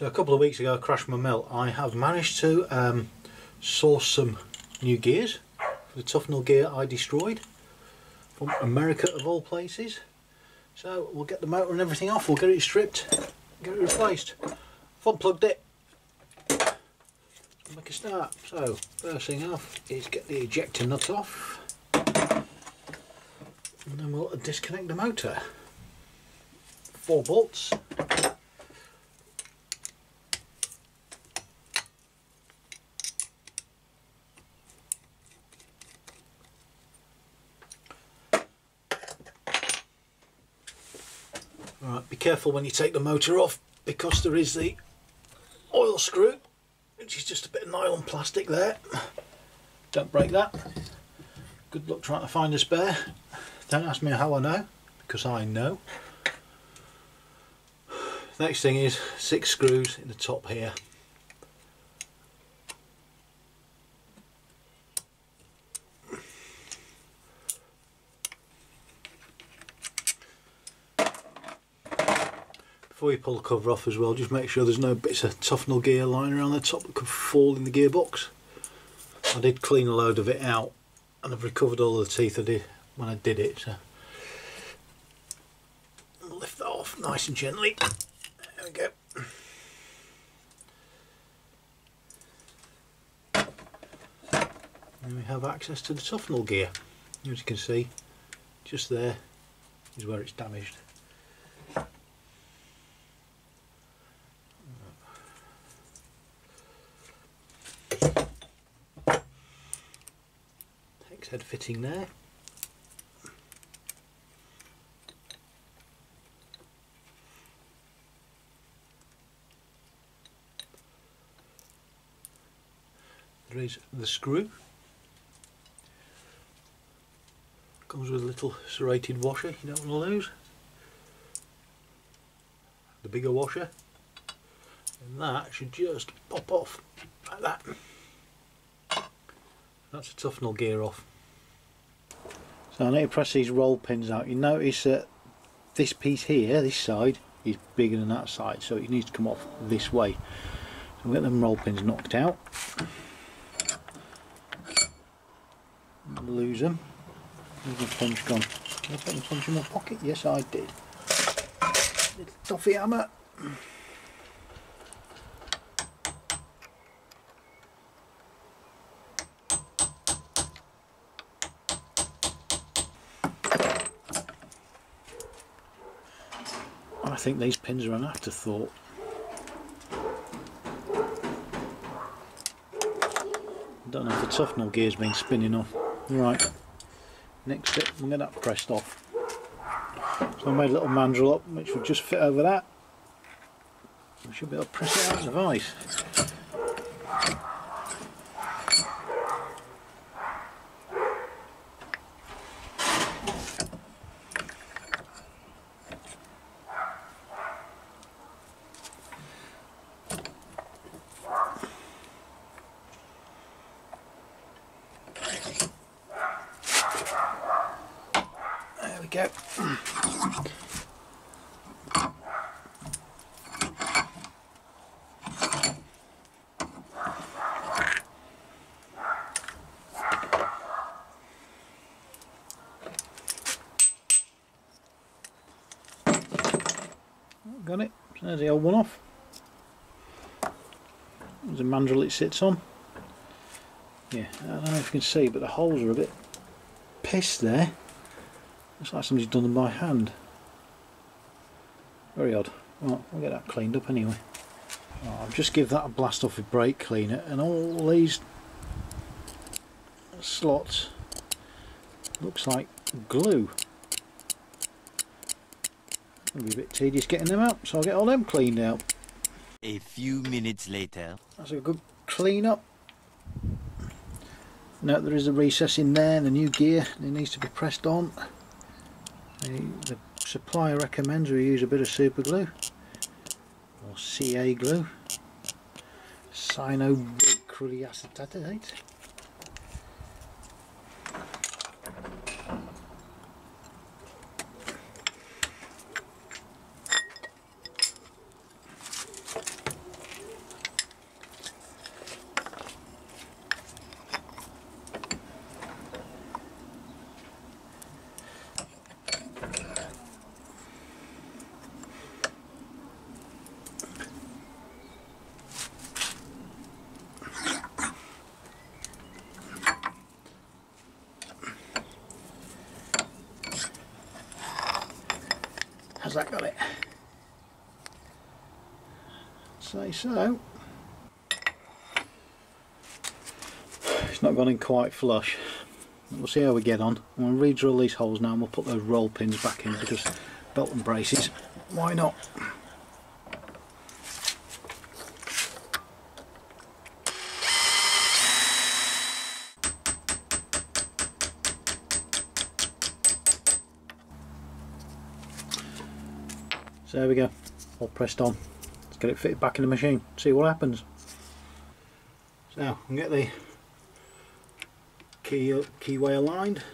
So a couple of weeks ago I crashed my mill. I have managed to um, source some new gears for the Tufnol gear I destroyed from America of all places. So we'll get the motor and everything off, we'll get it stripped, get it replaced. I've unplugged it, make a start. So first thing off is get the ejector nut off and then we'll disconnect the motor. Four bolts. Right, be careful when you take the motor off because there is the oil screw which is just a bit of nylon plastic there. Don't break that. Good luck trying to find a spare. Don't ask me how I know, because I know. Next thing is six screws in the top here. Before you pull the cover off as well, just make sure there's no bits of Tufnol gear lying around the top that could fall in the gearbox. I did clean a load of it out and I've recovered all the teeth I did when I did it. So lift that off nice and gently. There we go. And we have access to the Tufnol gear. As you can see, just there is where it's damaged. Head fitting there. There is the screw. Comes with a little serrated washer you don't want to lose. The bigger washer. And that should just pop off like that. That's a Tufnol gear off. So I need to press these roll pins out. You notice that this piece here, this side, is bigger than that side, so it needs to come off this way. So we'll get them roll pins knocked out. Lose them. Where's the punch gone? Did I put the punch in my pocket? Yes, I did. Little toffee hammer. Think these pins are an afterthought. I don't know if the Tufnol gear's been spinning off. Right, next step, I'm going to pressed off. So I made a little mandrel up which will just fit over that. I should be able to press it out of the vise. Go. Got it. So there's the old one off. There's a mandrel it sits on. Yeah, I don't know if you can see, but the holes are a bit pissed there. Looks like somebody's done them by hand. Very odd. Well, we'll get that cleaned up anyway. I'll just give that a blast off with brake cleaner and all these slots looks like glue. It'll be a bit tedious getting them out, so I'll get all them cleaned out. A few minutes later. That's a good clean up. Now there is a recess in there, the new gear, it needs to be pressed on. The, the supplier recommends we use a bit of super glue or CA glue, cyanoacrylacetate. How's that got it? Say so. It's not gone in quite flush. We'll see how we get on. I'm going to re-drill these holes now and we'll put those roll pins back in because belt and braces, why not? So there we go, all pressed on. Let's get it fitted back in the machine, see what happens. So, I'll get the key, keyway aligned.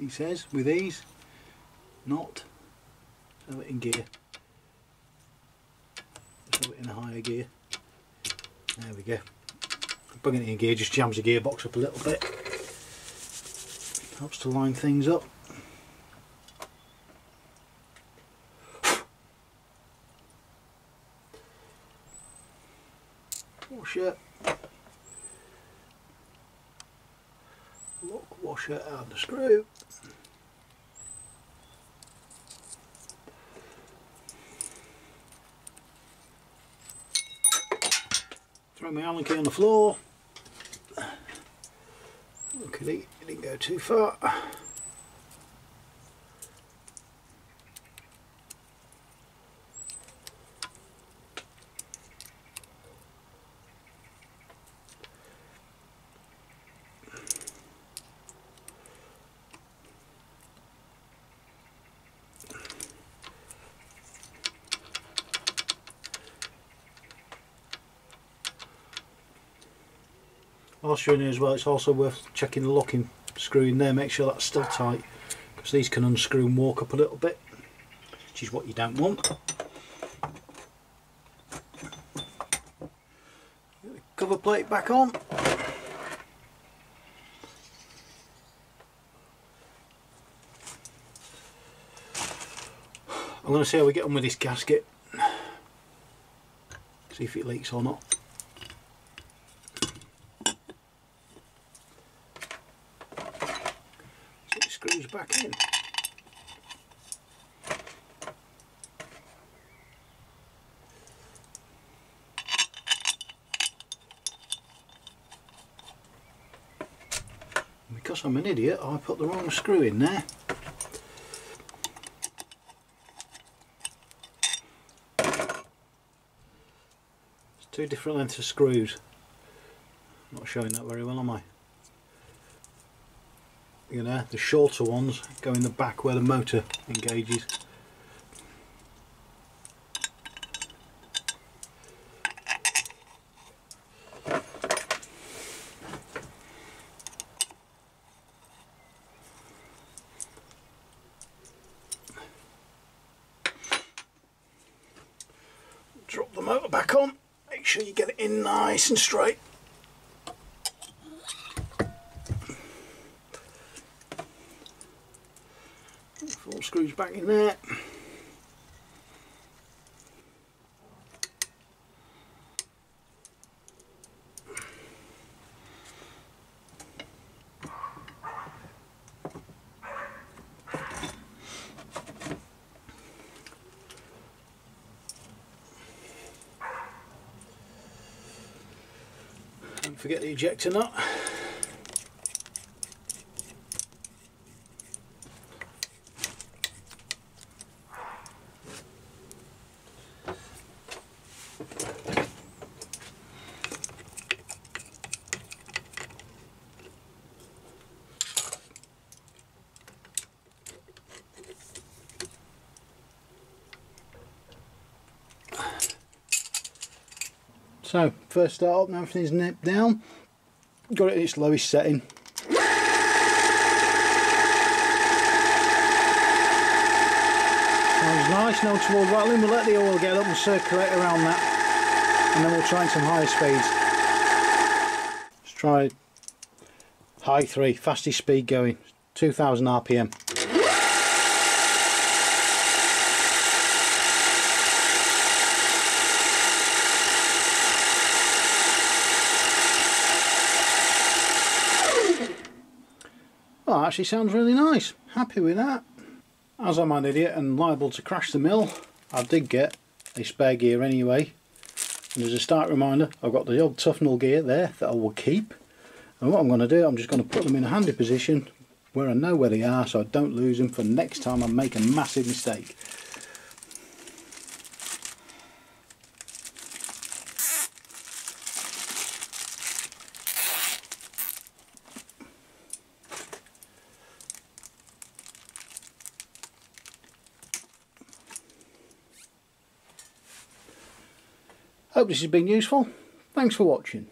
He says, with ease, not, have it in gear. Just have it in a higher gear. There we go. Bringing it in gear just jams the gearbox up a little bit. Helps to line things up. Washer, lock washer and the screw. Throw my Allen key on the floor. It, it didn't go too far. You're in here as well it's also worth checking the locking screw in there make sure that's still tight because these can unscrew and walk up a little bit which is what you don't want. Cover plate back on. I'm going to see how we get on with this gasket. See if it leaks or not back in. Because I'm an idiot. I put the wrong screw in there. It's two different lengths of screws. Not showing that very well am I? You know the shorter ones go in the back where the motor engages drop the motor back on make sure you get it in nice and straight four screws back in there. Forget the ejector nut. So first start up, and everything's nipped down. Got it at its lowest setting. Sounds nice, no toward rattling. We'll let the oil get up and circulate around that. And then we'll try some higher speeds. Let's try high 3, fastest speed going, 2000 RPM. Actually sounds really nice. Happy with that. As I'm an idiot and liable to crash the mill, I did get a spare gear anyway. And as a start reminder, I've got the old Tufnol gear there that I will keep. And what I'm going to do, I'm just going to put them in a handy position where I know where they are so I don't lose them for next time I make a massive mistake. Hope this has been useful. Thanks for watching.